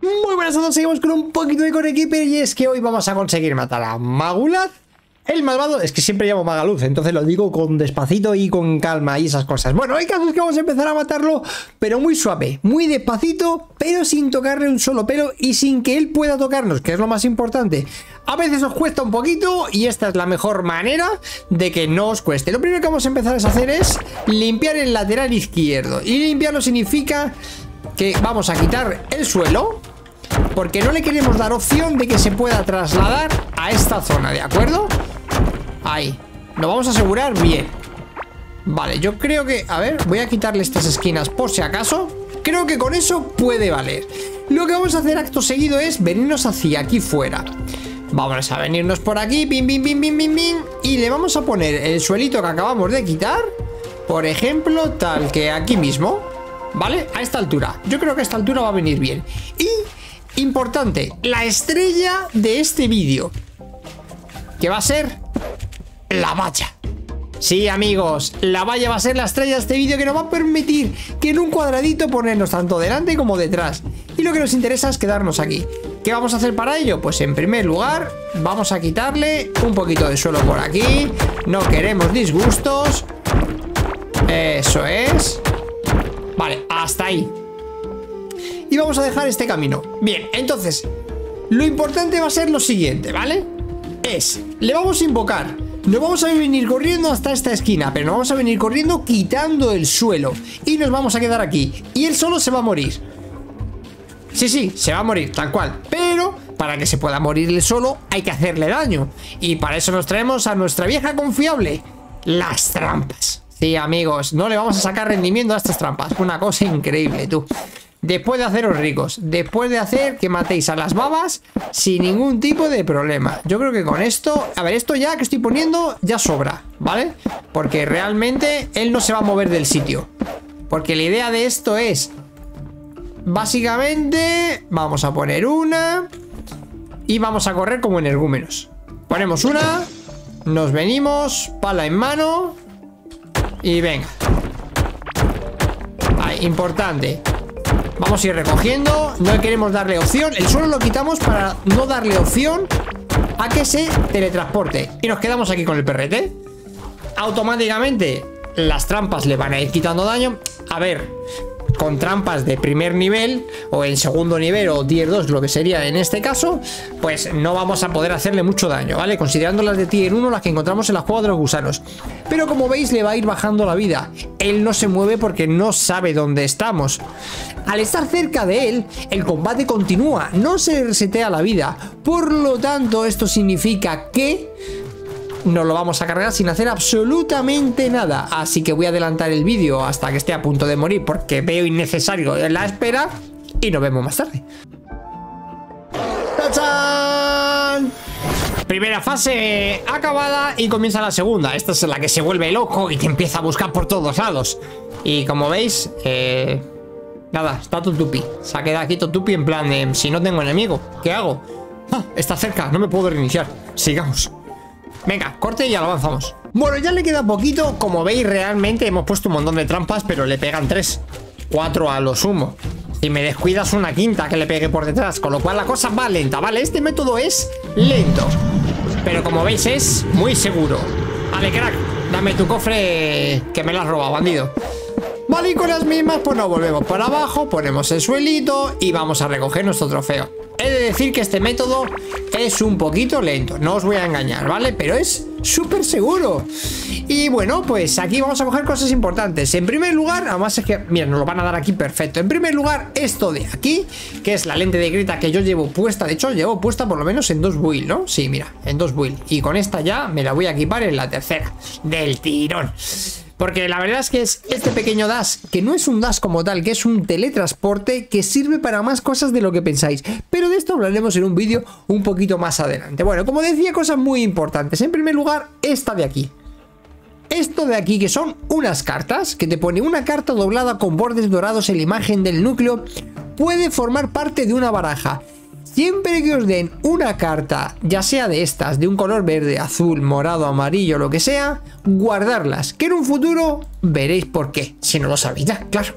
Muy buenas a todos, seguimos con un poquito de Corekeeper y es que hoy vamos a conseguir matar a Magulat el malvado, es que siempre llamo Magaluz, entonces lo digo con despacito y con calma y esas cosas. Bueno, hay casos que vamos a empezar a matarlo, pero muy suave, muy despacito, pero sin tocarle un solo pelo y sin que él pueda tocarnos, que es lo más importante. A veces os cuesta un poquito y esta es la mejor manera de que no os cueste. Lo primero que vamos a empezar a hacer es limpiar el lateral izquierdo. Y limpiarlo significa que vamos a quitar el suelo, porque no le queremos dar opción de que se pueda trasladar a esta zona, ¿de acuerdo? Ahí. Lo vamos a asegurar bien. Vale, yo creo que... A ver, voy a quitarle estas esquinas por si acaso. Creo que con eso puede valer. Lo que vamos a hacer acto seguido es venirnos hacia aquí fuera. Vamos a venirnos por aquí, bim, bim, bim, bim, bim, bim. Y le vamos a poner el suelito que acabamos de quitar. Por ejemplo, tal que aquí mismo. ¿Vale? A esta altura. Yo creo que a esta altura va a venir bien. Y, importante, la estrella de este vídeo. Que va a ser la valla. Sí, amigos, la valla va a ser la estrella de este vídeo que nos va a permitir que en un cuadradito ponernos tanto delante como detrás. Y lo que nos interesa es quedarnos aquí. ¿Qué vamos a hacer para ello? Pues en primer lugar, vamos a quitarle un poquito de suelo por aquí. No queremos disgustos. Eso es. Vale, hasta ahí. Y vamos a dejar este camino. Bien, entonces, lo importante va a ser lo siguiente, ¿vale? Es, le vamos a invocar nos vamos a venir corriendo hasta esta esquina, pero nos vamos a venir corriendo quitando el suelo. Y nos vamos a quedar aquí. Y él solo se va a morir. Sí, sí, se va a morir, tal cual. Pero para que se pueda morirle solo hay que hacerle daño. Y para eso nos traemos a nuestra vieja confiable, las trampas. Sí, amigos, no le vamos a sacar rendimiento a estas trampas. Una cosa increíble, tú. Después de haceros ricos, después de hacer que matéis a las babas sin ningún tipo de problema. Yo creo que con esto, a ver, esto ya que estoy poniendo ya sobra, ¿vale? Porque realmente él no se va a mover del sitio. Porque la idea de esto es, básicamente, vamos a poner una y vamos a correr como energúmenos. Ponemos una, nos venimos, pala en mano y venga. Ahí, importante. Vamos a ir recogiendo. No queremos darle opción. El suelo lo quitamos para no darle opción a que se teletransporte. Y nos quedamos aquí con el perrete. Automáticamente las trampas le van a ir quitando daño. A ver, con trampas de primer nivel o en segundo nivel o tier 2 lo que sería en este caso pues no vamos a poder hacerle mucho daño ¿vale? considerando las de tier 1 las que encontramos en la juego de los gusanos. Pero como veis le va a ir bajando la vida. Él no se mueve porque no sabe dónde estamos. Al estar cerca de él el combate continúa. No se resetea la vida. Por lo tanto esto significa que nos lo vamos a cargar sin hacer absolutamente nada. Así que voy a adelantar el vídeo hasta que esté a punto de morir porque veo innecesario la espera y nos vemos más tarde. ¡Tachán! Primera fase acabada y comienza la segunda. Esta es la que se vuelve loco y te empieza a buscar por todos lados. Y como veis, eh, nada, está Tutupi. Se ha quedado aquí Tutupi en plan de, si no tengo enemigo, ¿qué hago? Ah, está cerca, no me puedo reiniciar. Sigamos. Venga, corte y avanzamos. Bueno, ya le queda poquito. Como veis, realmente hemos puesto un montón de trampas, pero le pegan tres. Cuatro a lo sumo. Si me descuidas una quinta que le pegue por detrás. Con lo cual la cosa va lenta, ¿vale? Este método es lento. Pero como veis es muy seguro. Vale, crack, dame tu cofre que me lo has robado, bandido. Vale, y con las mismas pues nos volvemos para abajo, ponemos el suelito y vamos a recoger nuestro trofeo. He de decir que este método es un poquito lento, no os voy a engañar, ¿vale? Pero es súper seguro. Y bueno, pues aquí vamos a coger cosas importantes. En primer lugar, además es que, mira, nos lo van a dar aquí perfecto. En primer lugar, esto de aquí, que es la lente de grita que yo llevo puesta. De hecho, llevo puesta por lo menos en dos build, ¿no? Sí, mira, en dos build. Y con esta ya me la voy a equipar en la tercera. Del tirón. Porque la verdad es que es este pequeño dash, que no es un dash como tal, que es un teletransporte que sirve para más cosas de lo que pensáis. Pero de esto hablaremos en un vídeo un poquito más adelante. Bueno, como decía, cosas muy importantes. En primer lugar, esta de aquí. Esto de aquí, que son unas cartas, que te pone una carta doblada con bordes dorados en la imagen del núcleo, puede formar parte de una baraja. Siempre que os den una carta, ya sea de estas, de un color verde, azul, morado, amarillo, lo que sea, guardarlas, que en un futuro veréis por qué, si no lo sabéis ya, claro.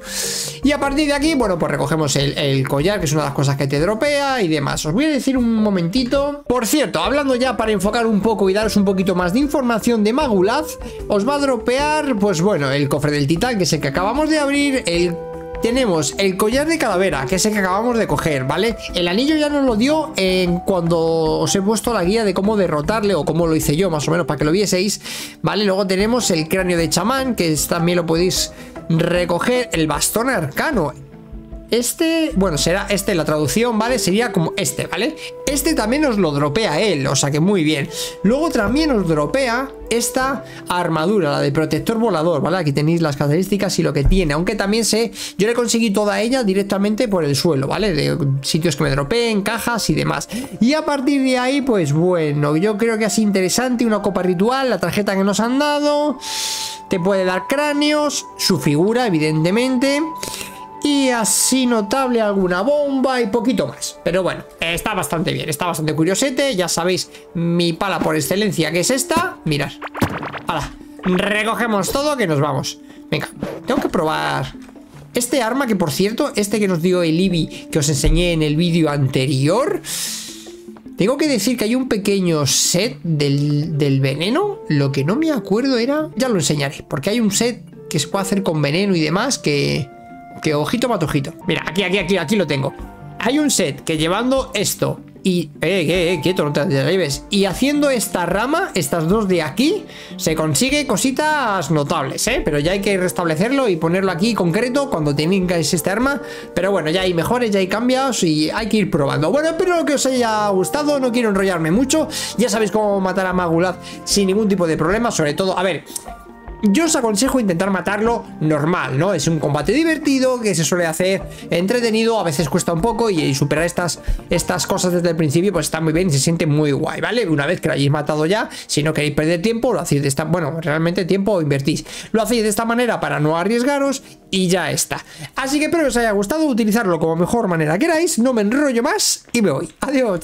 Y a partir de aquí, bueno, pues recogemos el, el, collar, que es una de las cosas que te dropea y demás. Os voy a decir un momentito. Por cierto, hablando ya para enfocar un poco y daros un poquito más de información de Magulaz, os va a dropear, pues bueno, el cofre del titán, que es el que acabamos de abrir, el tenemos el collar de calavera, que es el que acabamos de coger, ¿vale? El anillo ya nos lo dio en cuando os he puesto la guía de cómo derrotarle o cómo lo hice yo, más o menos, para que lo vieseis, ¿vale? Luego tenemos el cráneo de chamán, que también lo podéis recoger, el bastón arcano, este, bueno, será este la traducción, ¿vale? Sería como este, ¿vale? Este también os lo dropea él, o sea que muy bien. Luego también os dropea esta armadura, la de protector volador, ¿vale? Aquí tenéis las características y lo que tiene, aunque también sé, yo le conseguí toda ella directamente por el suelo, ¿vale? De sitios que me dropeen, cajas y demás. Y a partir de ahí, pues bueno, yo creo que es interesante, una copa ritual, la tarjeta que nos han dado, te puede dar cráneos, su figura, evidentemente y así notable alguna bomba y poquito más. Pero bueno, está bastante bien, está bastante curiosete. Ya sabéis, mi pala por excelencia que es esta. Mirad. Hala, recogemos todo que nos vamos. Venga, tengo que probar este arma que por cierto, este que nos dio el Ibi que os enseñé en el vídeo anterior. Tengo que decir que hay un pequeño set del, del veneno. Lo que no me acuerdo era... Ya lo enseñaré, porque hay un set que se puede hacer con veneno y demás que que ojito matojito. Mira, aquí, aquí, aquí, aquí lo tengo. Hay un set que llevando esto y... Eh, eh, eh, quieto, no te lleves. Y haciendo esta rama, estas dos de aquí, se consigue cositas notables, ¿eh? Pero ya hay que restablecerlo y ponerlo aquí concreto cuando tengáis este arma. Pero bueno, ya hay mejores, ya hay cambios y hay que ir probando. Bueno, espero que os haya gustado, no quiero enrollarme mucho. Ya sabéis cómo matar a Magulad sin ningún tipo de problema, sobre todo... A ver, yo os aconsejo intentar matarlo normal, ¿no? Es un combate divertido que se suele hacer entretenido, a veces cuesta un poco y, superar estas, estas cosas desde el principio pues está muy bien y se siente muy guay, ¿vale? Una vez que lo hayáis matado ya, si no queréis perder tiempo, lo hacéis de esta... Bueno, realmente tiempo invertís. Lo hacéis de esta manera para no arriesgaros y ya está. Así que espero que os haya gustado, utilizarlo como mejor manera queráis, no me enrollo más y me voy. Adiós,